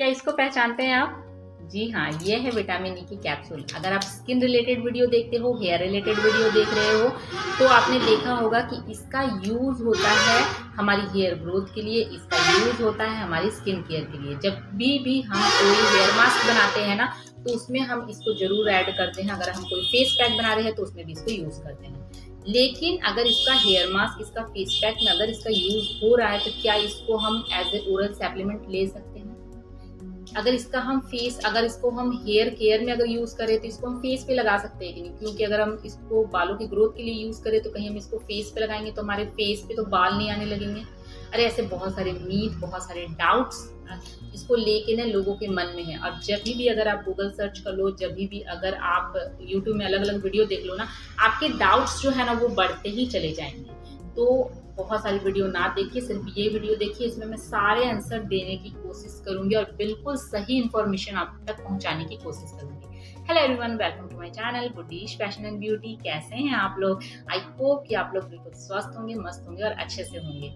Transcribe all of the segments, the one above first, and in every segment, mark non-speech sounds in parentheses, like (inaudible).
क्या इसको पहचानते हैं आप? जी हाँ ये है विटामिन ई e की कैप्सूल अगर आप स्किन रिलेटेड वीडियो देखते हो हेयर रिलेटेड वीडियो देख रहे हो तो आपने देखा होगा कि इसका यूज़ होता है हमारी हेयर ग्रोथ के लिए, इसका यूज़ होता है हमारी स्किन केयर के लिए। जब भी भी हम कोई हेयर मास्क बनाते हैं ना तो उसमें हम इसको ज़रूर ऐड करते हैं। अगर हम कोई फेस पैक बना रहे हैं तो उसमें भी इसको यूज़ करते हैं। लेकिन अगर इसका हेयर मास्क इसका फेस पैक में अगर इसका यूज़ हो रहा है तो क्या इसको हम एज ए ओरल सप्लीमेंट ले सकते हैं अगर इसका हम फेस अगर इसको हम हेयर केयर में अगर यूज़ करें तो इसको हम फेस पे लगा सकते हैं कि नहीं? क्योंकि अगर हम इसको बालों की ग्रोथ के लिए यूज़ करें तो कहीं हम इसको फेस पे लगाएँगे तो हमारे फेस पे तो बाल नहीं आने लगेंगे। अरे, ऐसे बहुत सारे मीट बहुत सारे डाउट्स इसको लेके ना लोगों के मन में है। और जब भी अगर आप गूगल सर्च कर लो, जब भी अगर आप यूट्यूब में अलग अलग वीडियो देख लो ना, आपके डाउट्स जो है ना, वो बढ़ते ही चले जाएँगे। तो बहुत सारी वीडियो ना देखिए, सिर्फ़ ये वीडियो देखिए, इसमें मैं सारे आंसर देने की कोशिश करूँगी और बिल्कुल सही इन्फॉर्मेशन आप तक पहुँचाने की कोशिश करूँगी। Hello everyone welcome to my channel बुटीश fashion and beauty कैसे हैं आप लोग? आई होप कि आप लोग बिल्कुल स्वस्थ होंगे, मस्त होंगे और अच्छे से होंगे।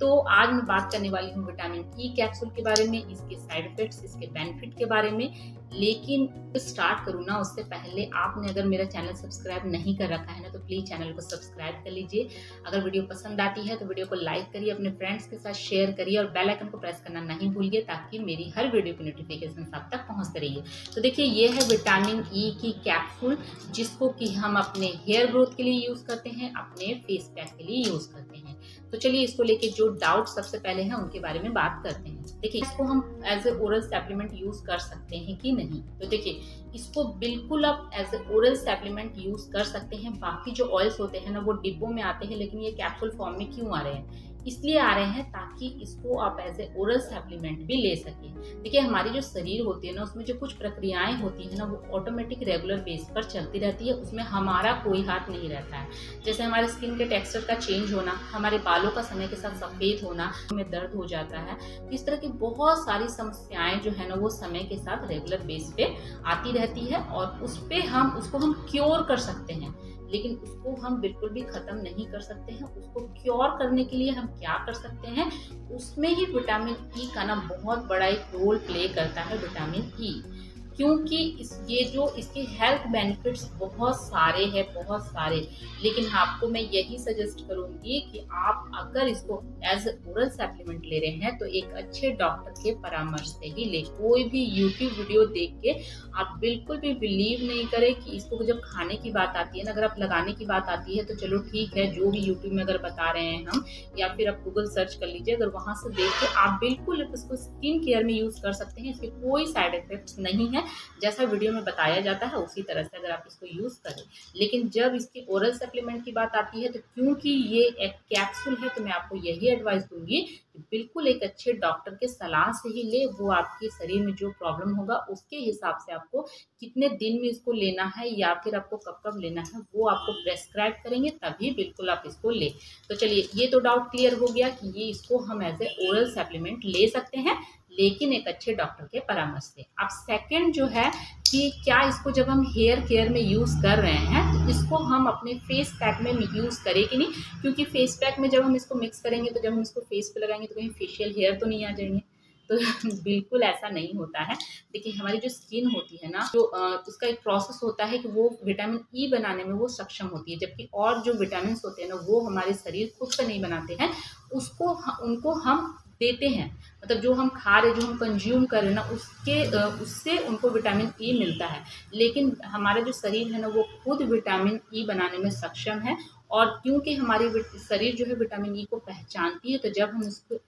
तो आज मैं बात करने वाली हूँ विटामिन ई कैप्सूल के बारे में, इसके साइड इफेक्ट्स इसके बेनिफिट के बारे में। लेकिन स्टार्ट करूँ ना, उससे पहले आपने अगर मेरा चैनल सब्सक्राइब नहीं कर रखा है ना तो प्लीज़ चैनल को सब्सक्राइब कर लीजिए। अगर वीडियो पसंद आती है तो वीडियो को लाइक करिए, अपने फ्रेंड्स के साथ शेयर करिए और बेल आइकन को प्रेस करना नहीं भूलिए, ताकि मेरी हर वीडियो की नोटिफिकेशन आप तक पहुँचते रहिए। तो देखिए, ये है विटामिन ई की कैप्सूल जिसको कि हम अपने हेयर ग्रोथ के लिए यूज़ करते हैं, अपने फेस पैक के लिए यूज़ करते हैं। तो चलिए इसको लेके जो डाउट सबसे पहले हैं, उनके बारे में बात करते हैं। देखिए, इसको हम as a oral supplement use कर सकते हैं कि नहीं? तो देखिए इसको बिल्कुल आप as a oral supplement use कर सकते हैं। बाकी जो ऑयल्स होते हैं ना, वो डिब्बों में आते हैं, लेकिन ये कैप्सूल फॉर्म में क्यों आ रहे हैं? इसलिए आ रहे हैं ताकि इसको आप एज ए ओरल सप्लीमेंट भी ले सकें। देखिए, हमारी जो शरीर होती है ना, उसमें जो कुछ प्रक्रियाएँ होती हैं ना, वो ऑटोमेटिक रेगुलर बेस पर चलती रहती है। उसमें हमारा कोई हाथ नहीं रहता है। जैसे हमारे स्किन के टेक्सचर का चेंज होना, हमारे बालों का समय के साथ सफ़ेद होना, हमें दर्द हो जाता है इस तरह की बहुत सारी समस्याएँ जो है ना, वो समय के साथ रेगुलर बेस पे आती रहती है और उस पर हम, उसको हम क्योर कर सकते हैं। लेकिन उसको हम बिल्कुल भी ख़त्म नहीं कर सकते हैं। उसको क्योर करने के लिए हम क्या कर सकते हैं? उसमें ही विटामिन ई e का ना बहुत बड़ा एक रोल प्ले करता है विटामिन ई e. क्योंकि इस, ये जो इसके हेल्थ बेनिफिट्स बहुत सारे हैं, बहुत सारे। लेकिन आपको मैं यही सजेस्ट करूँगी कि आप अगर इसको एज ओरल सप्लीमेंट ले रहे हैं तो एक अच्छे डॉक्टर के परामर्श से ही ले। कोई भी यूट्यूब वीडियो देख के आप बिल्कुल भी बिलीव नहीं करें कि इसको जब खाने की बात आती है ना, अगर आप लगाने की बात आती है तो चलो ठीक है, जो भी यूट्यूब में अगर बता रहे हैं हम, या फिर आप गूगल सर्च कर लीजिए, अगर वहाँ से देख के आप बिल्कुल इसको स्किन केयर में यूज़ कर सकते हैं, इसके कोई साइड इफेक्ट्स नहीं है। जैसा वीडियो में बताया जाता है, उसी तरह से अगर आप इसको यूज़ करें। लेकिन जब इसकी ओरल सप्लीमेंट की बात आती है तो क्योंकि ये एक कैप्सूल है तो मैं आपको यही एडवाइस दूँगी कि बिल्कुल एक अच्छे डॉक्टर के सलाह से ही ले। वो आपके शरीर में जो प्रॉब्लम होगा, उसके हिसाब से आपको कितने दिन में इसको लेना है या फिर आपको कब कब लेना है, वो आपको प्रेस्क्राइब करेंगे, तभी बिल्कुल आप इसको ले। तो चलिए, ये तो डाउट क्लियर हो गया कि ये इसको हम एज ए ओरल सप्लीमेंट ले सकते हैं। लेकिन एक अच्छे डॉक्टर के परामर्श से। अब सेकंड जो है कि क्या इसको जब हम हेयर केयर में यूज़ कर रहे हैं तो इसको हम अपने फेस पैक में यूज़ करें कि नहीं? क्योंकि फेस पैक में जब हम इसको मिक्स करेंगे तो जब हम इसको फेस पे लगाएँगे तो कहीं फेशियल हेयर तो नहीं आ जाएँगे। तो (laughs) बिल्कुल ऐसा नहीं होता है। देखिए, हमारी जो स्किन होती है ना, जो उसका एक प्रोसेस होता है कि वो विटामिन ई e बनाने में वो सक्षम होती है, जबकि और जो विटामिन होते हैं ना, वो हमारे शरीर खुद से नहीं बनाते हैं। उसको उनको हम देते हैं। मतलब जो हम खा रहे, जो हम कंज्यूम कर रहे ना, उसके उससे उनको विटामिन ई e मिलता है। लेकिन हमारा जो शरीर है ना, वो खुद विटामिन ई e बनाने में सक्षम है और क्योंकि हमारी शरीर जो है विटामिन ई e को पहचानती है तो जब हम उसको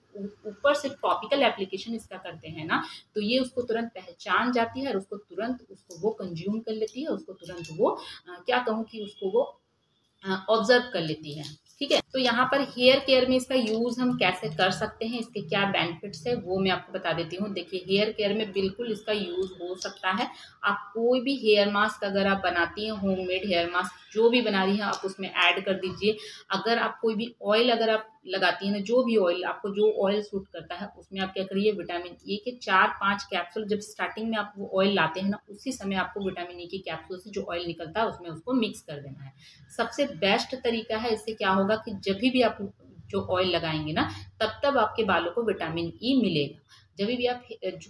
ऊपर से टॉपिकल एप्लीकेशन इसका करते हैं ना तो ये उसको तुरंत पहचान जाती है और उसको तुरंत उसको वो कंज्यूम कर लेती है, उसको तुरंत वो क्या कहूँ कि उसको वो ऑब्ज़र्व कर लेती है। ठीक है? तो यहाँ पर हेयर केयर में इसका यूज़ हम कैसे कर सकते हैं? इसके क्या बेनिफिट्स है? वो मैं आपको बता देती हूँ। देखिए हेयर केयर में बिल्कुल इसका यूज़ हो सकता है। आप कोई भी हेयर मास्क अगर आप बनाती हैं होममेड हेयर मास्क जो भी बना रही हैं, आप उसमें ऐड कर दीजिए। अगर आप कोई भी ऑयल अगर आप लगाती हैं ना जो भी ऑयल आपको जो ऑयल सूट करता है, उसमें आप क्या करिए विटामिन ए के चार पाँच कैप्सूल जब स्टार्टिंग में आप वो ऑयल लाते हैं ना, उसी समय आपको विटामिन ए के कैप्सूल से जो ऑयल निकलता है, उसमें उसको मिक्स कर देना है। सबसे बेस्ट तरीका है इससे क्या होगा कि जब भी आप जो ऑयल लगाएँगे ना, तब तब आपके बालों को विटामिन ई मिलेगा। जब भी आप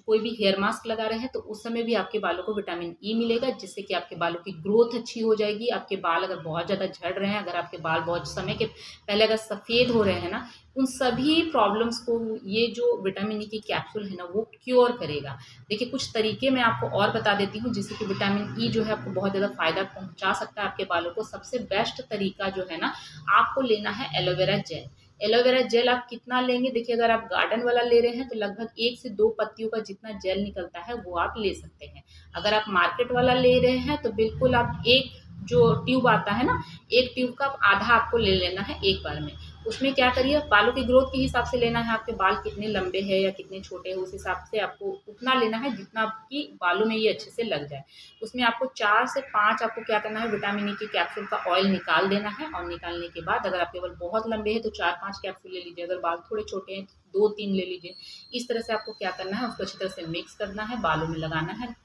कोई भी हेयर मास्क लगा रहे हैं तो उस समय भी आपके बालों को विटामिन ई e मिलेगा, जिससे कि आपके बालों की ग्रोथ अच्छी हो जाएगी। आपके बाल अगर बहुत ज़्यादा झड़ रहे हैं, अगर आपके बाल बहुत समय के पहले अगर सफ़ेद हो रहे हैं ना, उन सभी प्रॉब्लम्स को ये जो विटामिन ई e की कैप्सूल है ना, वो क्योर करेगा। देखिए, कुछ तरीके मैं आपको और बता देती हूँ, जिससे कि विटामिन ई e जो है आपको बहुत ज़्यादा फ़ायदा पहुँचा सकता है आपके बालों को। सबसे बेस्ट तरीका जो है ना, आपको लेना है एलोवेरा जेल एलोवेरा जेल आप कितना लेंगे? देखिए, अगर आप गार्डन वाला ले रहे हैं तो लगभग एक से दो पत्तियों का जितना जेल निकलता है, वो आप ले सकते हैं। अगर आप मार्केट वाला ले रहे हैं तो बिल्कुल आप एक जो ट्यूब आता है ना, एक ट्यूब का आधा आपको ले लेना है एक बार में। उसमें क्या करिए, बालों की ग्रोथ के हिसाब से लेना है आपके बाल कितने लंबे हैं या कितने छोटे हैं, उस हिसाब से आपको उतना लेना है जितना आपकी बालों में ये अच्छे से लग जाए। उसमें आपको चार से पाँच आपको क्या करना है विटामिन ई के कैप्सूल का ऑयल निकाल देना है और निकालने के बाद अगर आपके बाल बहुत लंबे हैं तो चार पाँच कैप्सूल ले लीजिए, अगर बाल थोड़े छोटे हैं तो दो तीन ले लीजिए। इस तरह से आपको क्या करना है, उसको अच्छी तरह से मिक्स करना है, बालों में लगाना है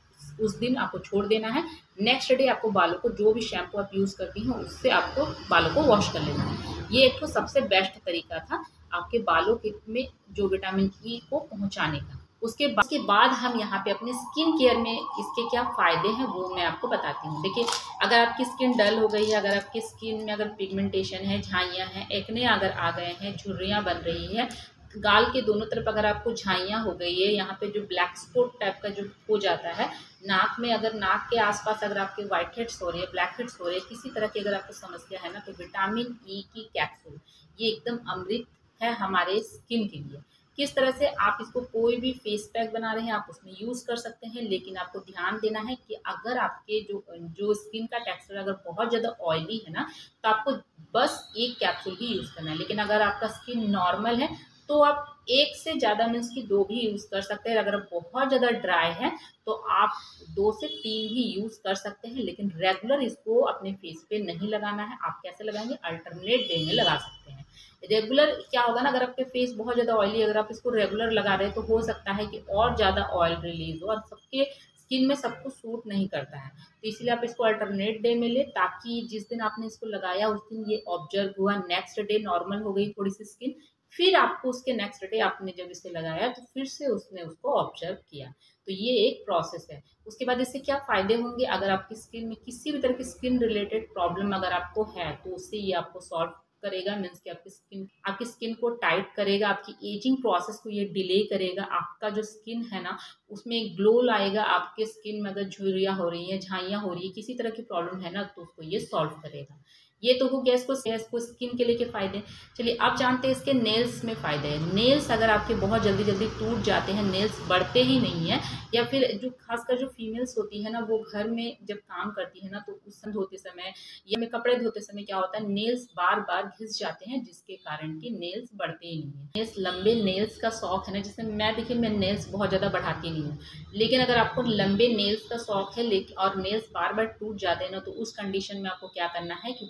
उस दिन आपको छोड़ देना है। नेक्स्ट डे आपको बालों को जो भी शैम्पू आप यूज़ करती हैं, उससे आपको बालों को वॉश कर लेना है। ये एक तो सबसे बेस्ट तरीका था आपके बालों के में जो विटामिन ई e को पहुँचाने का। उसके बाद उसके बाद हम यहाँ पे अपने स्किन केयर में इसके क्या फ़ायदे हैं, वो मैं आपको बताती हूँ। देखिए, अगर आपकी स्किन डल हो गई है, अगर आपकी स्किन में अगर पिगमेंटेशन है, झाइयाँ हैं एकने अगर आ गए हैं झुर्रियाँ बन रही है गाल के दोनों तरफ़ अगर आपको झाइयाँ हो गई है, यहाँ पे जो ब्लैक स्पॉट टाइप का जो हो जाता है, नाक में अगर नाक के आसपास अगर आपके व्हाइट हेड्स हो रहे हैं ब्लैक हेड्स हो रहे हैं, किसी तरह की अगर आपको समस्या है ना तो विटामिन ई e की कैप्सूल ये एकदम अमृत है हमारे स्किन के लिए। किस तरह से आप इसको कोई भी फेस पैक बना रहे हैं, आप उसमें यूज़ कर सकते हैं, लेकिन आपको ध्यान देना है कि अगर आपके जो जो स्किन का टेक्सचर अगर बहुत ज़्यादा ऑयली है ना तो आपको बस एक कैप्सूल ही यूज़ करना है। लेकिन अगर आपका स्किन नॉर्मल है तो आप एक से ज़्यादा मीन्स की दो भी यूज़ कर सकते हैं। अगर बहुत ज़्यादा ड्राई है तो आप दो से तीन भी यूज़ कर सकते हैं, लेकिन रेगुलर इसको अपने फेस पे नहीं लगाना है। आप कैसे लगाएँगे? अल्टरनेट डे में लगा सकते हैं। रेगुलर क्या होगा ना, अगर आपके फेस बहुत ज़्यादा ऑयली अगर आप इसको रेगुलर लगा रहे हैं तो हो सकता है कि और ज़्यादा ऑयल रिलीज़ हो और सबके स्किन में सबको सूट नहीं करता है। तो इसलिए आप इसको अल्टरनेट डे में ले, ताकि जिस दिन आपने इसको लगाया, उस दिन ये ऑब्ज़र्व हुआ। नेक्स्ट डे नॉर्मल हो गई थोड़ी सी स्किन फिर आपको उसके नेक्स्ट डे आपने जब इसे लगाया तो फिर से उसने उसको ऑब्ज़र्व किया। तो ये एक प्रोसेस है। उसके बाद इससे क्या फ़ायदे होंगे? अगर आपकी स्किन में किसी भी तरह की स्किन रिलेटेड प्रॉब्लम अगर आपको है तो उससे ये आपको सॉल्व करेगा। मीन्स कि आपकी स्किन आपकी स्किन को टाइट करेगा, आपकी एजिंग प्रोसेस को ये डिले करेगा। आपका जो स्किन है ना, उसमें एक ग्लो लाएगा। आपके स्किन में अगर झुरियाँ हो रही हैं, झाइयाँ हो रही है, किसी तरह की प्रॉब्लम है ना तो उसको ये सॉल्व करेगा। ये तो हो गया इसको इसको स्किन के लिए के फ़ायदे। चलिए, आप जानते हैं इसके नेल्स में फ़ायदे हैं। नेल्स अगर आपके बहुत जल्दी जल्दी टूट जाते हैं नेल्स बढ़ते ही नहीं है, या फिर जो खासकर जो फीमेल्स होती है ना, वो घर में जब काम करती है ना तो उस धोते समय या में कपड़े धोते समय क्या होता है नेल्स बार बार घिस जाते हैं, जिसके कारण की नेल्स बढ़ते ही नहीं है। नेल्स लंबे नेल्स का शौक है ना जिसमें मैं देखिए, मैं नेल्स बहुत ज़्यादा बढ़ाती नहीं हूँ। लेकिन अगर आपको लंबे नेल्स का शौक है और नेल्स बार बार टूट जाते हैं ना तो उस कंडीशन में आपको क्या करना है कि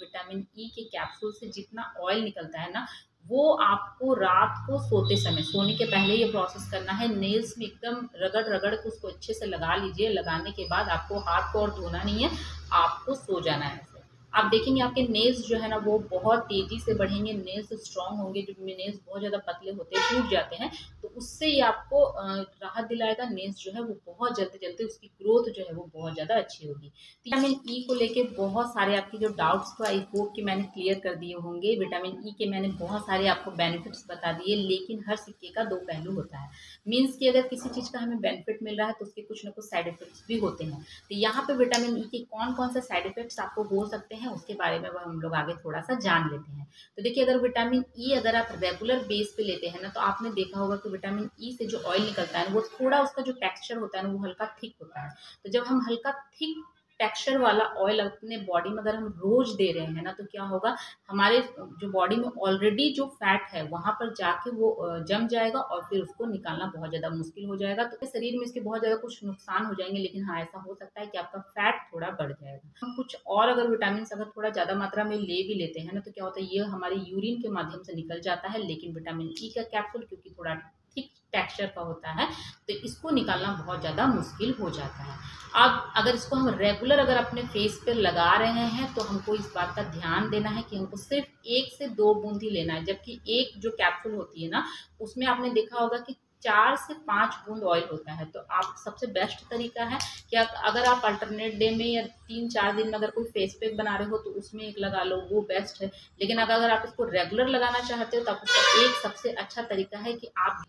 ई e के कैप्सूल से जितना ऑयल निकलता है ना, वो आपको रात को सोते समय, सोने के पहले ये प्रोसेस करना है। नेल्स में एकदम रगड़ रगड़ के उसको अच्छे से लगा लीजिए। लगाने के बाद आपको हाथ को और धोना नहीं है, आपको सो जाना है। आप देखेंगे आपके नेल्स जो है ना, वो बहुत तेज़ी से बढ़ेंगे। नेल्स स्ट्रांग होंगे जो नेल्स बहुत ज़्यादा पतले होते हैं टूट जाते हैं। उससे ये आपको राहत दिलाएगा नेल्स जो है वो बहुत जल्दी जल्दी उसकी ग्रोथ जो है वो बहुत ज़्यादा अच्छी होगी। विटामिन ई e को लेके बहुत सारे आपके जो डाउट्स थे आई होप कि मैंने क्लियर कर दिए होंगे। विटामिन ई e के मैंने बहुत सारे आपको बेनिफिट्स बता दिए, लेकिन हर सिक्के का दो पहलू होता है। मीन्स कि अगर किसी चीज़ का हमें बेनिफिट मिल रहा है तो उसके कुछ ना कुछ साइड इफेक्ट्स भी होते हैं। तो यहाँ पर विटामिन ई के कौन कौन से साइड इफेक्ट्स आपको हो सकते हैं, उसके बारे में हम लोग आगे थोड़ा सा जान लेते हैं। तो देखिए, अगर विटामिन ई e अगर आप रेगुलर बेस पे लेते हैं ना तो आपने देखा होगा कि विटामिन ई e से जो ऑयल निकलता है, वो थोड़ा उसका जो टेक्सचर होता है ना, वो हल्का थिक होता है। तो जब हम हल्का थिक टेक्सचर वाला ऑयल अपने बॉडी में अगर हम रोज दे रहे हैं ना तो क्या होगा? हमारे जो बॉडी में ऑलरेडी जो फैट है, वहाँ पर जाके वो जम जाएगा और फिर उसको निकालना बहुत ज़्यादा मुश्किल हो जाएगा। तो शरीर में इसके बहुत ज़्यादा कुछ नुकसान हो जाएँगे, लेकिन हाँ ऐसा हो सकता है कि आपका फैट थोड़ा बढ़ जाएगा। हम कुछ और अगर विटामिन अगर थोड़ा ज़्यादा मात्रा में ले भी लेते हैं ना तो क्या होता है, ये हमारे यूरिन के माध्यम से निकल जाता है, लेकिन विटामिन ई e का कैप्सूल क्योंकि थोड़ा थिक टेक्सचर का होता है तो इसको निकालना बहुत ज़्यादा मुश्किल हो जाता है। अब अगर इसको हम रेगुलर अगर अपने फेस पर लगा रहे हैं तो हमको इस बात का ध्यान देना है कि हमको सिर्फ़ एक से दो बूंद ही लेना है, जबकि एक जो कैप्सूल होती है ना, उसमें आपने देखा होगा कि चार से पाँच बूंद ऑयल होता है। तो आप सबसे बेस्ट तरीका है कि अगर आप अल्टरनेट डे में या तीन चार दिन में अगर कोई फेस पैक बना रहे हो तो उसमें एक लगा लो, वो बेस्ट है। लेकिन अगर आप इसको रेगुलर लगाना चाहते हो तो आप उसका एक सबसे अच्छा तरीका है कि आप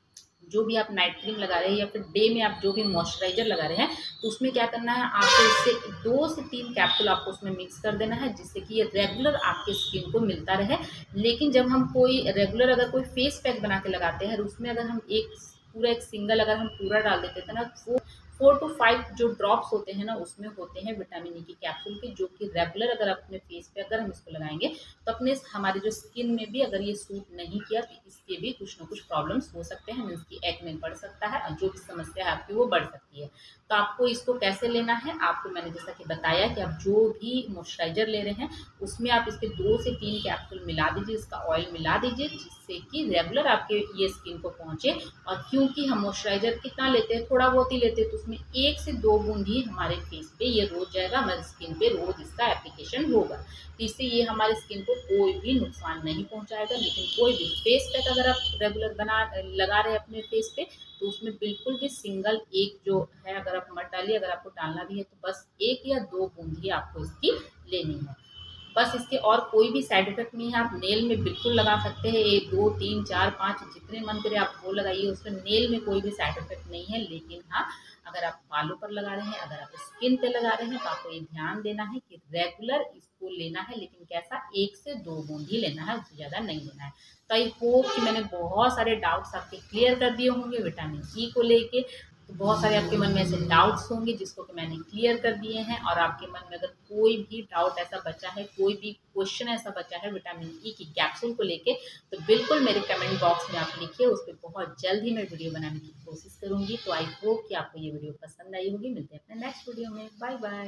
जो भी आप नाइट क्रीम लगा रहे हैं या फिर डे में आप जो भी मॉइस्चराइजर लगा रहे हैं तो उसमें क्या करना है, आपको इससे दो से तीन कैप्सूल आपको उसमें मिक्स कर देना है, जिससे कि ये रेगुलर आपके स्किन को मिलता रहे। लेकिन जब हम कोई रेगुलर अगर कोई फेस पैक बना के लगाते हैं उसमें अगर हम एक पूरा एक सिंगल अगर हम पूरा डाल देते थे ना वो फोर टू फाइव जो ड्रॉप्स होते हैं ना, उसमें होते हैं विटामिन ई की कैप्सूल के, जो कि रेगुलर अगर अपने फेस पे, अगर हम इसको लगाएँगे तो अपने हमारे जो स्किन में भी अगर ये सूट नहीं किया तो इसके भी कुछ ना कुछ प्रॉब्लम्स हो सकते हैं मीन्स की एक में बढ़ सकता है और जो भी समस्या है आपकी वो बढ़ सकती है। तो आपको इसको कैसे लेना है? आपको मैंने जैसा कि बताया कि आप जो भी मॉइस्चराइजर ले रहे हैं, उसमें आप इसके दो से तीन कैप्सूल मिला दीजिए, इसका ऑयल मिला दीजिए, जिससे कि रेगुलर आपके ये स्किन को पहुँचे। और क्योंकि हम मॉइस्चराइजर कितना लेते हैं? थोड़ा बहुत ही लेते हैं तो उसमें एक से दो बूंद ही हमारे फेस पे ये रोज जाएगा, हमारे स्किन पे रोज इसका एप्लीकेशन होगा। तो इससे ये हमारे स्किन को कोई भी नुकसान नहीं पहुंचाएगा, लेकिन कोई भी फेस पैक अगर आप रेगुलर बना, लगा रहे हैं अपने फेस पे तो उसमें बिल्कुल भी सिंगल एक जो है, अगर आप मत डालिए, अगर आपको डालना भी है तो बस एक या दो बूंद ही आपको इसकी लेनी है। बस इसके और कोई भी साइड इफ़ेक्ट नहीं है। आप नेल में बिल्कुल लगा सकते हैं। एक, दो, तीन, चार, पाँच, जितने मन करे आप वो लगाइए। उसमें नेल में कोई भी साइड इफ़ेक्ट नहीं है। लेकिन हाँ अगर आप बालों पर लगा रहे हैं, अगर आप स्किन पे लगा रहे हैं तो आपको ये ध्यान देना है कि रेगुलर इसको लेना है। लेकिन कैसा? एक से दो बूंद ही लेना है, उससे ज़्यादा नहीं लेना है। तो आई होप कि मैंने बहुत सारे डाउट्स आपके क्लियर कर दिए होंगे। विटामिन ई को लेके तो बहुत सारे आपके मन में ऐसे डाउट्स होंगे जिसको कि मैंने क्लियर कर दिए हैं और आपके मन में अगर कोई भी डाउट ऐसा बचा है, कोई भी क्वेश्चन ऐसा बचा है विटामिन ई की कैप्सूल को लेके तो बिल्कुल मेरे कमेंट बॉक्स में आप लिखिए, उस पर बहुत जल्द ही मैं वीडियो बनाने की कोशिश करूँगी। तो आई होप कि आपको ये वीडियो पसंद आई होगी। मिलते हैं अपने नेक्स्ट वीडियो में। Bye bye